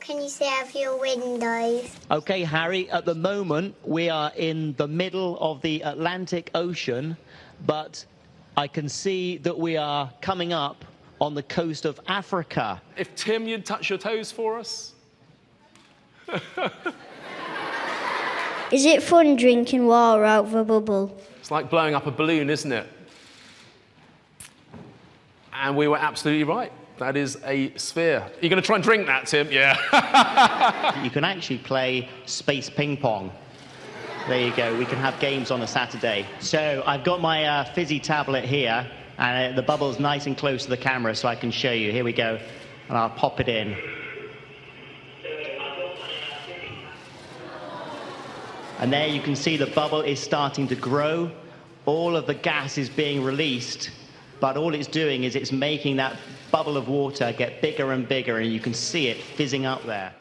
What can you see out of your windows? Okay, Harry, at the moment we are in the middle of the Atlantic Ocean, but I can see that we are coming up on the coast of Africa. If Tim, you'd touch your toes for us. Is it fun drinking water out of a bubble? It's like blowing up a balloon, isn't it? And we were absolutely right. That is a sphere. You're going to try and drink that, Tim? Yeah. You can actually play space ping pong. There you go. We can have games on a Saturday. So I've got my uh, fizzy tablet here, and uh, the bubble's nice and close to the camera, so I can show you. Here we go, and I'll pop it in. And there you can see the bubble is starting to grow. All of the gas is being released, but all it's doing is it's making that bubble of water get bigger and bigger, and you can see it fizzing up there.